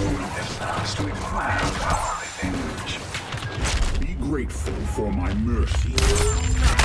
This last we our revenge. Be grateful for my mercy.